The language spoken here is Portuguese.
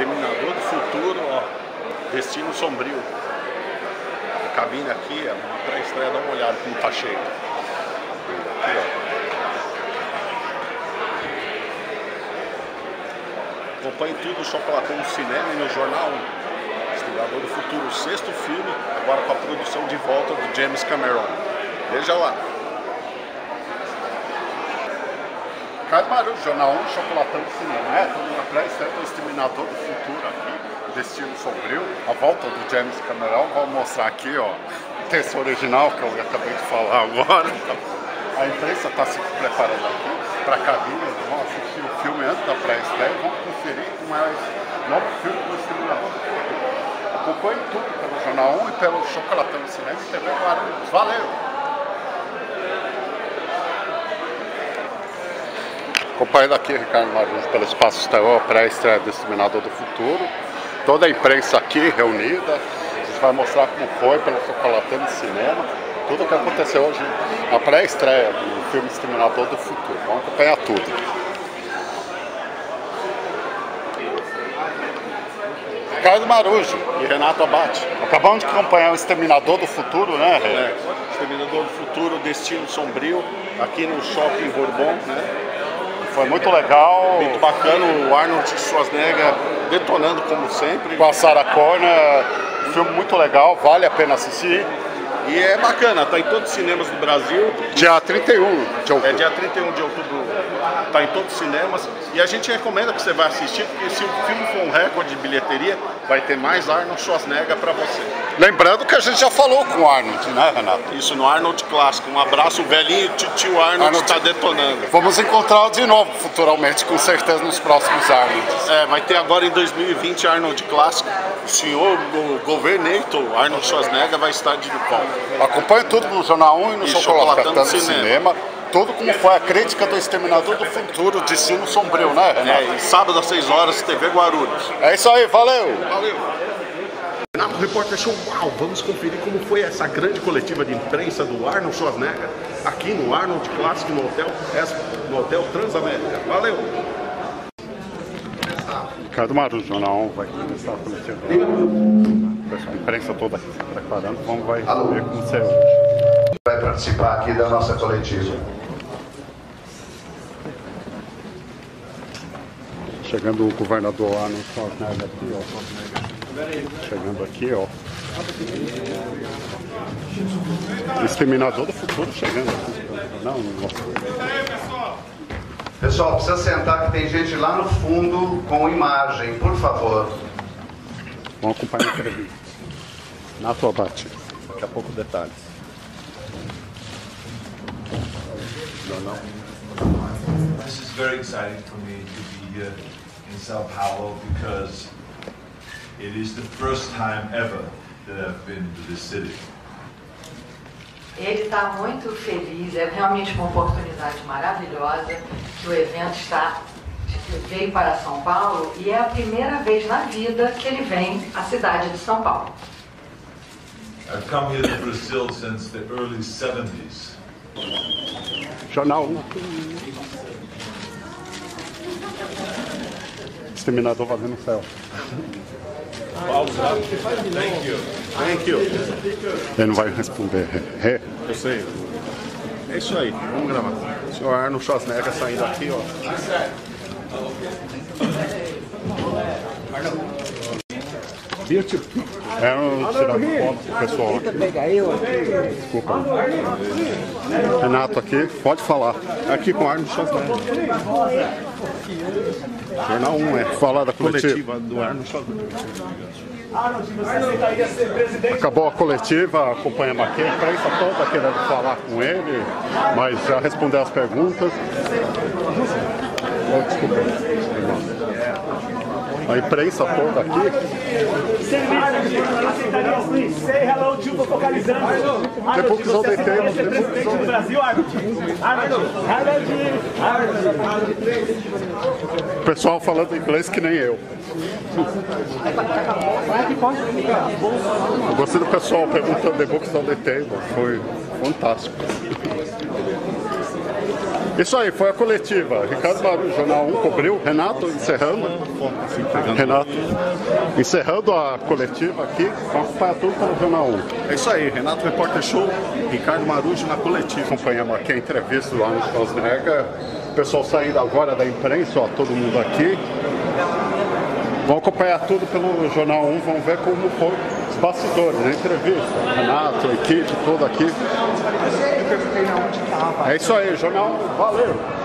Exterminador do Futuro, ó. Destino Sombrio. A cabine aqui, é uma pré-estreia, dá uma olhada como tá cheio. Aqui, ó. Acompanhe tudo no Chocolatão no Cinema e no Jornal 1. Exterminador do Futuro, sexto filme, agora com a produção de volta do James Cameron. Veja lá. Caio Barulho, Jornal 1, Chocolatão do Cinema. É, estamos na pré-estreia do Exterminador do Futuro aqui, Destino Sombrio, a volta do James Cameron. Vamos mostrar aqui, ó, o texto original que eu acabei de falar agora. A imprensa está se preparando aqui para a cabine, vão assistir o filme antes da pré-estreia, vão conferir o mais novo filme do Exterminador do Futuro. Acompanhe tudo pelo Jornal 1 e pelo Chocolatão do Cinema e TV Guarulhos. Valeu! Acompanhando aqui Ricardo Marujo pelo Espaço Exterior, pré-estreia do Exterminador do Futuro. Toda a imprensa aqui reunida. A gente vai mostrar como foi pelo Chocolatão de Cinema. Tudo o que aconteceu hoje, a pré-estreia do filme Exterminador do Futuro. Vamos acompanhar tudo. Ricardo Marujo e Renato Abate. Acabamos de acompanhar o Exterminador do Futuro, né? É, Exterminador do Futuro, Destino Sombrio, aqui no Shopping Bourbon, né? Foi muito legal. Muito bacana, o Arnold Schwarzenegger detonando como sempre. Com a Sarah Connor, filme muito legal, vale a pena assistir. E é bacana, tá em todos os cinemas do Brasil. Dia 31 de outubro. É dia 31 de outubro, tá em todos os cinemas. E a gente recomenda que você vá assistir, porque se o filme for um recorde de bilheteria, vai ter mais Arnold Schwarzenegger para você. Lembrando que a gente já falou com o Arnold, né, Renato? Isso, no Arnold Clássico. Um abraço, o velhinho tio Arnold está detonando. Vamos encontrá-lo de novo futuramente, com certeza, nos próximos Arnolds. É, vai ter agora em 2020 Arnold Clássico. O senhor o governator Arnold Schwarzenegger vai estar de palco. Acompanhe tudo no Jornal 1 e no Chocolatão do Cinema. cinema. Tudo como foi a crítica do Exterminador do Futuro, Destino Sombrio, né, Renato? É, e sábado às 6 horas, TV Guarulhos. É isso aí, valeu! Valeu! Renato Repórter Show, uau! Vamos conferir como foi essa grande coletiva de imprensa do Arnold Schwarzenegger aqui no Arnold Classic no Hotel, no Hotel Transamérica. Valeu! Ricardo Maru, Jornal 1, vai começar a coletiva. A imprensa toda aqui se preparando, vamos vai ver como será hoje. Vai participar aqui da nossa coletiva. Chegando o governador Arnold Schwarzenegger aqui, ó. Chegando aqui, ó. Exterminador do futuro chegando aqui. Não, não. Pessoal, precisa sentar que tem gente lá no fundo com imagem, por favor. Vamos acompanhar a entrevista. Na tua bate. Daqui a pouco detalhes. Não, não. This is very exciting for me to be here in Sao Paulo because it is the first time ever that I've been to this city. Ele está muito feliz, é realmente uma oportunidade maravilhosa que o evento está veio para São Paulo e é a primeira vez na vida que ele vem à cidade de São Paulo. I've come here to Brazil since the early 70s. Jornal 1. Exterminador fazendo céu. Thank you. Thank you. Ele não vai responder. É. Eu sei. É isso aí, vamos gravar. O senhor Arnold Schwarzenegger saindo aqui, ó. Beautiful. É um tirar foto pro pessoal aqui. Desculpa. Renato aqui, pode falar. Aqui com o Arnold Schwarzenegger. Jornal 1, é. Falar da coletiva. Coletiva do Arnold Schwarzenegger. Acabou a coletiva, acompanhamos aqui, a imprensa toda querendo falar com ele, mas já respondeu as perguntas. Oh, desculpa. A imprensa toda aqui. Say hello to focalizando. Depois que são detemos, depois que Brasil. O pessoal falando inglês que nem eu. Eu gostei do pessoal perguntando Books on the Table. Foi fantástico. Isso aí, foi a coletiva. Ricardo Barulho, Jornal 1, cobriu. Renato, encerrando. Renato, encerrando a coletiva aqui. Vamos acompanhar tudo pelo Jornal 1. É isso aí, Renato Repórter Show, Ricardo Marujo na coletiva. Acompanhamos aqui a entrevista do Arnold Schwarzenegger. O pessoal saindo agora da imprensa, ó, todo mundo aqui. Vamos acompanhar tudo pelo Jornal 1, vamos ver como foi bastidores, a entrevista. Renato, a equipe toda aqui. É isso aí, Jornal 1, valeu!